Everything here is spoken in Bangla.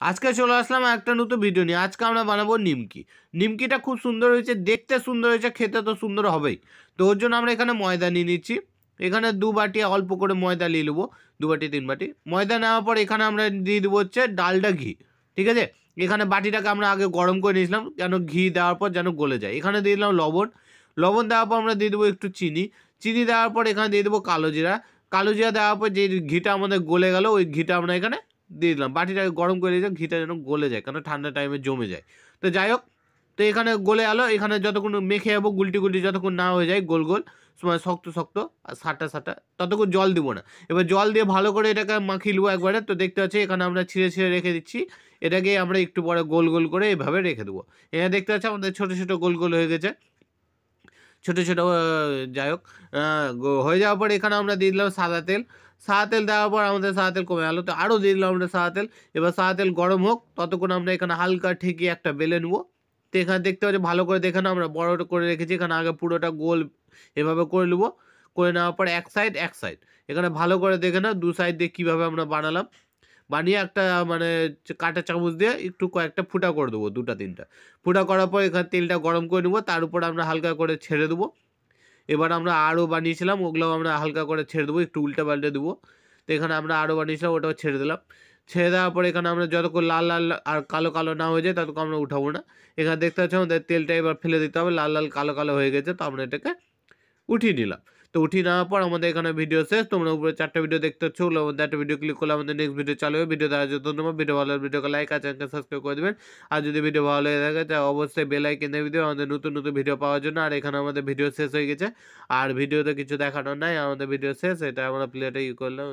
আজকে চলে আসলাম একটা নতুন ভিডিও নিয়ে। আজকে আমরা বানাবো নিমকি। নিমকিটা খুব সুন্দর হয়েছে, দেখতে সুন্দর হয়েছে, খেতে তো সুন্দর হবেই। তো ওর জন্য আমরা এখানে ময়দা নিয়ে নিচ্ছি। এখানে দু বাটি অল্প করে ময়দা নিয়ে নেব, দু বাটি, তিন বাটি। ময়দা নেওয়ার পর এখানে আমরা দিয়ে দেবো হচ্ছে ডালডা ঘি, ঠিক আছে? এখানে বাটিটাকে আমরা আগে গরম করে নিয়েছিলাম, যেন ঘি দেওয়ার পর যেন গলে যায়। এখানে দিয়ে দিলাম লবণ। লবণ দেওয়ার পর আমরা দিয়ে দেবো একটু চিনি। চিনি দেওয়ার পর এখানে দিয়ে দেবো কালো জিরা। কালো জিরা দেওয়ার পর যে ঘিটা আমাদের গলে গেল, ওই ঘিটা আমরা এখানে দিয়ে দিলাম। বাটিটাকে গরম করে দিয়েছিলাম ঘিটা যেন গলে যায় কারণ ঠান্ডা টাইমে জমে যায়। তো যাই হোক, তো এখানে গলে গেলো এখানে যতক্ষণ মেখে যাব, গুলটি গুলটি যতক্ষণ না হয়ে যায়, গোল গোল সময় শক্ত শক্ত, আর সাটা সাটা, ততক্ষণ জল দিব না। এবার জল দিয়ে ভালো করে এটাকে মাখিয়ে নেব একবারে। তো দেখতে পাচ্ছি এখানে আমরা ছিঁড়ে ছিঁড়ে রেখে দিচ্ছি। এটাকে আমরা একটু পরে গোল গোল করে এভাবে রেখে দেবো। এখানে দেখতে পাচ্ছি আমাদের ছোটো ছোটো গোল গোল হয়ে গেছে। ছোটো ছোটো যাই হোক হয়ে যাওয়ার পর এখানে আমরা দিয়ে দিলাম সাদা তেল। সাদা তেল দেওয়ার পর আমাদের সাদা তেল কমে গেলো। তো আরও দিয়ে দিলাম আমরা সাদা তেল। এবার সাদা তেল গরম হোক, ততক্ষণ আমরা এখানে হালকা ঠেকিয়ে একটা বেলে নেব। তো এখানে দেখতে পাচ্ছি, ভালো করে দেখে নাও, আমরা বড় করে রেখেছি। এখানে আগে পুরোটা গোল এভাবে করে নেব। করে নেওয়ার পর এক সাইড এক সাইড এখানে ভালো করে দেখে নাও, দু সাইড দিয়ে কীভাবে আমরা বানালাম। বানিয়ে একটা মানে কাঁটা চামচ দিয়ে একটু কয়েকটা ফুটা করে দেবো, দুটা, তিনটা। ফুটা করার পর এখানে তেলটা গরম করে নেব, তার উপর আমরা হালকা করে ছেড়ে দেবো। এবার আমরা আরও বানিয়েছিলাম, ওগুলো আমরা হালকা করে ছেড়ে দেবো, একটু উল্টে পাল্টে দেবো। তো এখানে আমরা আরও বানিয়েছিলাম, ওটাও ছেড়ে দিলাম। ছেড়ে দেওয়ার পর এখানে আমরা যতক্ষণ লাল লাল আর কালো কালো না হয়ে যায়, ততক্ষণ আমরা উঠাবো না। এখানে দেখতে পাচ্ছি আমাদের তেলটা এবার ফেলে দিতে হবে, লাল লাল, কালো কালো হয়ে গেছে, তো আমরা এটাকে উঠিয়ে নিলাম। তো উঠিয়ে নেওয়ার পর আমাদের এখানে ভিডিও শেষ। তোমরা উপরে চারটে ভিডিও দেখতে হচ্ছে ওগুলোর মধ্যে একটা ভিডিও ক্লিক করলে আমাদের নেক্সট ভিডিও চালু হবে। ভিডিও দেওয়ার জন্য ধন্যবাদ। ভিডিও ভালো ভিডিওকে লাইক আর চ্যানেলকে সাবস্ক্রাইব করে দেবেন। আর যদি ভিডিও ভালো লেগে থাকে, তাহলে অবশ্যই বেল আইকন দিয়ে দেবে আমাদের নতুন নতুন ভিডিও পাওয়ার জন্য। আর এখানে আমাদের ভিডিও শেষ হয়ে গেছে। আর ভিডিওতে কিছু দেখানোর নাই। আমাদের ভিডিও শেষ। এটা আমরা প্লেটে ই করলাম।